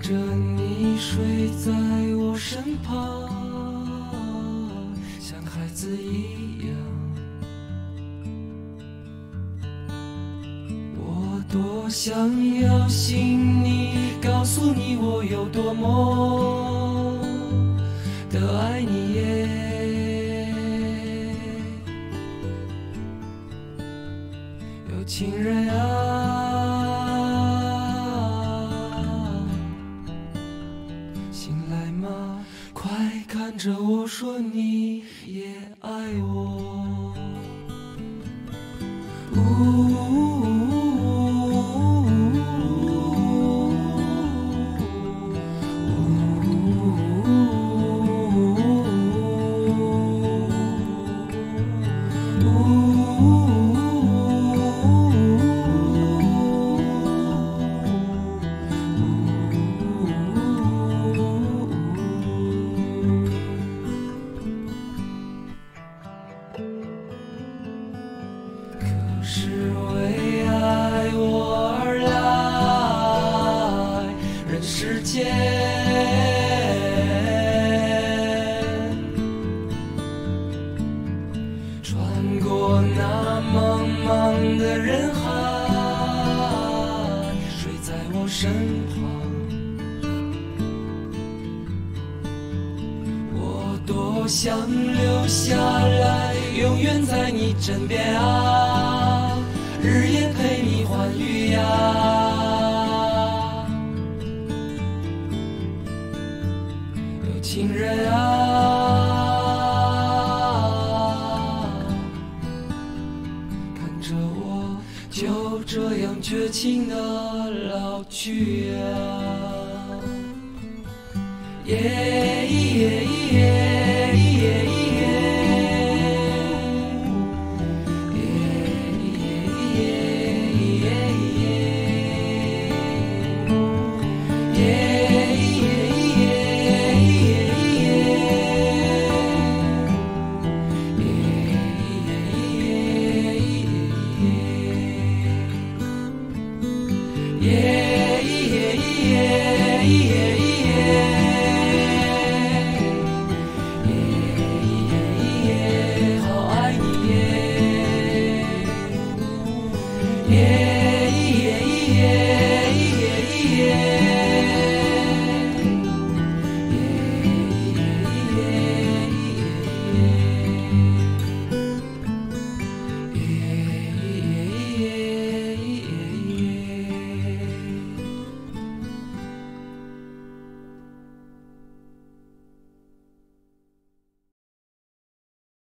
着你睡在我身旁，像孩子一样。我多想要信你，告诉你我有多么的爱你耶。有情人啊。看着我说你也爱我。可是为爱我而来人世间，穿过那茫茫的人海，多想留下来，永远在你枕边啊，日夜陪你欢愉呀。有情人啊，看着我就这样绝情的老去啊。耶耶耶。耶耶耶耶耶耶耶耶，好爱你耶耶。